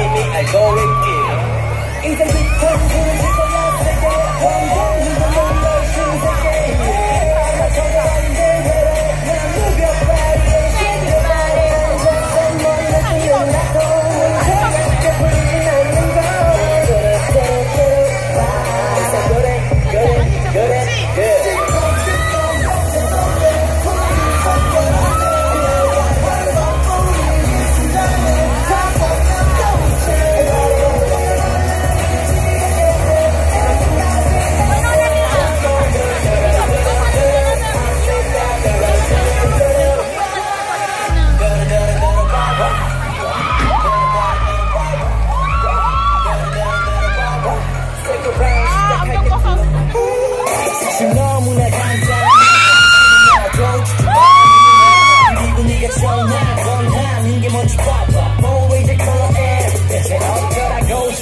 이미 알고 있기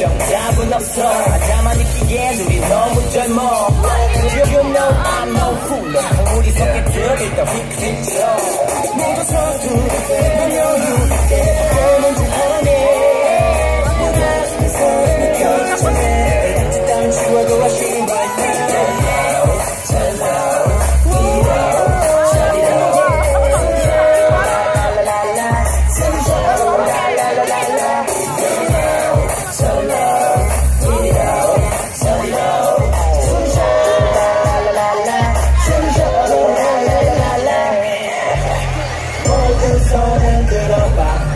정답은 없어. 나만 느끼기엔 우리 너무 젊어. You know I'm no fool. 우리 속에 들어있던 빅픽처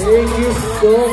Thank you so much.